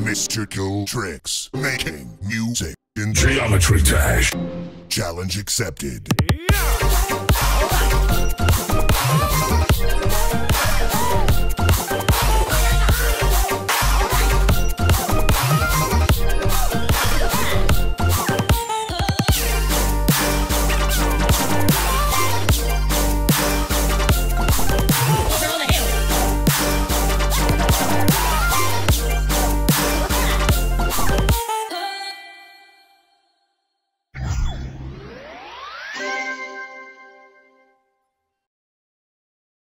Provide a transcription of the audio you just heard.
Mystical tricks, making music in Geometry Dash. challenge accepted. Yeah!